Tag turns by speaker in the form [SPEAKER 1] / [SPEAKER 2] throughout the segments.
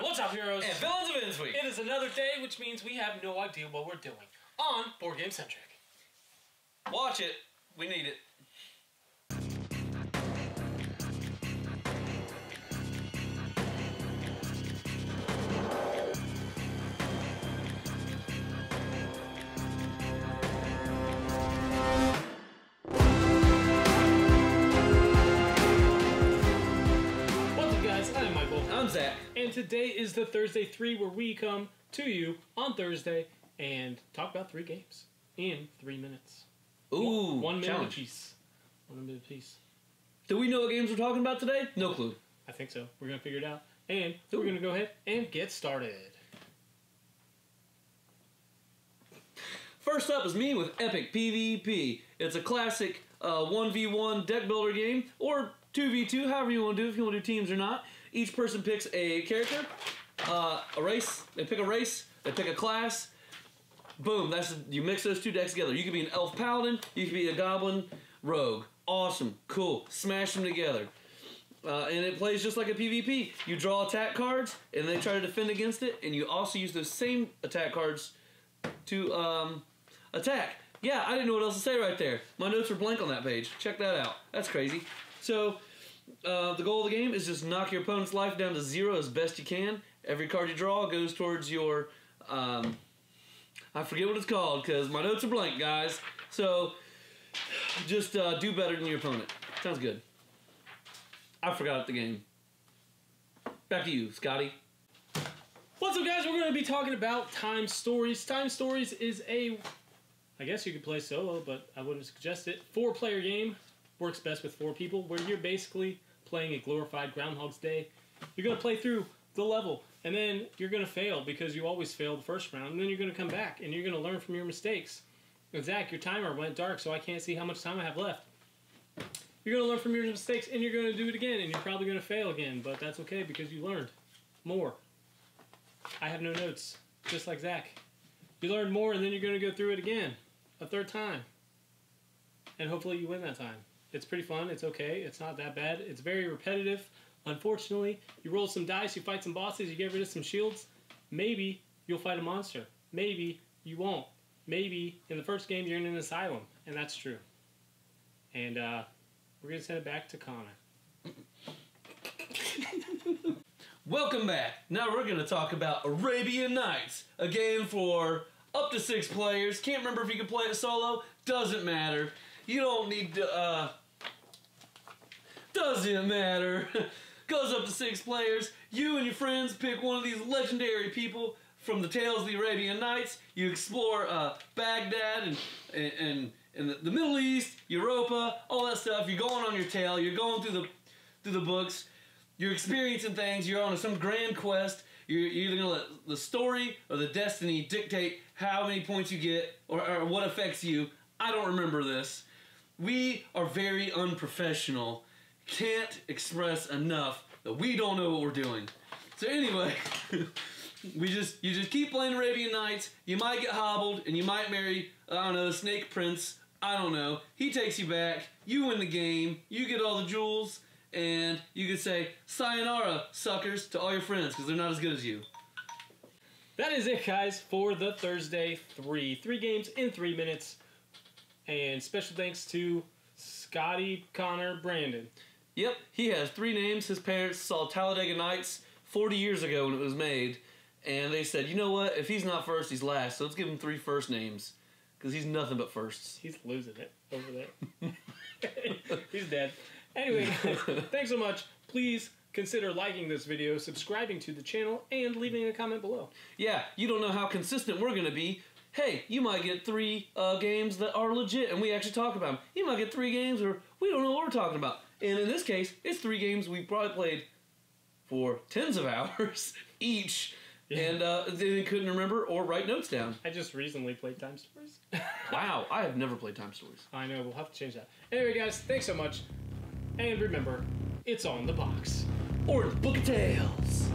[SPEAKER 1] What's up, heroes?
[SPEAKER 2] And villains of Insweek.
[SPEAKER 1] It is another day, which means we have no idea what we're doing on Board Game Centric.
[SPEAKER 2] Watch it. We need it.
[SPEAKER 1] And today is the Thursday 3 where we come to you on Thursday and talk about three games in three minutes.
[SPEAKER 2] Ooh,
[SPEAKER 1] One minute
[SPEAKER 2] challenge.
[SPEAKER 1] apiece. One minute apiece.
[SPEAKER 2] Do we know what games we're talking about today? No clue.
[SPEAKER 1] I think so. We're going to figure it out. And so we're going to go ahead and get started.
[SPEAKER 2] First up is me with Epic PvP. It's a classic uh, 1v1 deck builder game, or 2v2, however you want to do, if you want to do teams or not. Each person picks a character, uh, a race, they pick a race, they pick a class. Boom, that's you mix those two decks together. You could be an elf paladin, you could be a goblin rogue. Awesome, cool, smash them together. Uh, and it plays just like a PvP. You draw attack cards, and they try to defend against it, and you also use those same attack cards to um, attack. Yeah, I didn't know what else to say right there. My notes were blank on that page. Check that out. That's crazy. So, uh, the goal of the game is just knock your opponent's life down to zero as best you can. Every card you draw goes towards your. Um, I forget what it's called because my notes are blank, guys. So, just uh, do better than your opponent. Sounds good. I forgot the game. Back to you, Scotty.
[SPEAKER 1] What's up, guys? We're going to be talking about Time Stories. Time Stories is a, I guess you could play solo, but I wouldn't suggest it. Four player game works best with four people, where you're basically playing a glorified Groundhog's Day. You're going to play through the level, and then you're going to fail because you always fail the first round, and then you're going to come back and you're going to learn from your mistakes. And Zach, your timer went dark, so I can't see how much time I have left. You're going to learn from your mistakes, and you're going to do it again, and you're probably going to fail again, but that's okay because you learned more. I have no notes, just like Zach. You learn more, and then you're going to go through it again, a third time. And hopefully you win that time. It's pretty fun. It's okay. It's not that bad. It's very repetitive. Unfortunately, you roll some dice, you fight some bosses, you get rid of some shields. Maybe you'll fight a monster. Maybe you won't. Maybe in the first game you're in an asylum, and that's true. And uh, we're going to send it back to Connor.
[SPEAKER 2] Welcome back. Now we're going to talk about Arabian Nights, a game for up to six players. Can't remember if you can play it solo. Doesn't matter. You don't need to. Uh, doesn't matter. Goes up to six players. You and your friends pick one of these legendary people from the Tales of the Arabian Nights. You explore uh, Baghdad and and, and the Middle East, Europa, all that stuff. You're going on your tale. You're going through the through the books. You're experiencing things. You're on some grand quest. You're, you're either gonna let the story or the destiny dictate how many points you get or, or what affects you. I don't remember this. We are very unprofessional. Can't express enough that we don't know what we're doing. So anyway, we just you just keep playing Arabian Nights. You might get hobbled and you might marry I don't know the Snake Prince. I don't know. He takes you back. You win the game. You get all the jewels, and you can say "Sayonara, suckers" to all your friends because they're not as good as you.
[SPEAKER 1] That is it, guys, for the Thursday three. Three games in three minutes. And special thanks to Scotty, Connor, Brandon.
[SPEAKER 2] Yep, he has three names. His parents saw Talladega Nights 40 years ago when it was made, and they said, you know what? If he's not first, he's last. So let's give him three first names because he's nothing but firsts.
[SPEAKER 1] He's losing it over there. He's dead. Anyway, thanks so much. Please consider liking this video, subscribing to the channel, and leaving a comment below.
[SPEAKER 2] Yeah, you don't know how consistent we're going to be. Hey, you might get three uh, games that are legit and we actually talk about them. You might get three games where we don't know what we're talking about. And in this case, it's three games we probably played for tens of hours each. And uh, they couldn't remember or write notes down.
[SPEAKER 1] I just recently played Time Stories.
[SPEAKER 2] Wow, I have never played Time Stories.
[SPEAKER 1] I know, we'll have to change that. Anyway, guys, thanks so much. And remember, it's on the box.
[SPEAKER 2] Or the Book of Tales.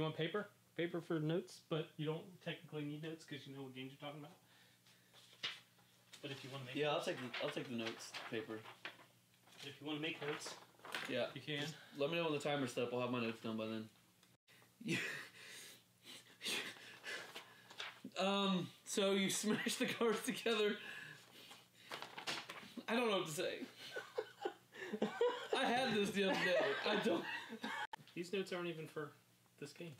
[SPEAKER 1] You want paper? paper for notes, but you don't technically need notes because you know what games you're talking about. But if you want to make
[SPEAKER 2] Yeah, I'll take the I'll take the notes paper.
[SPEAKER 1] if you want to make notes,
[SPEAKER 2] Yeah.
[SPEAKER 1] you can.
[SPEAKER 2] Let me know when the timer's set up. I'll have my notes done by then. Um. So you smash the cards together. I don't know what to say. I had this the other day. I don't.
[SPEAKER 1] These notes aren't even for this game.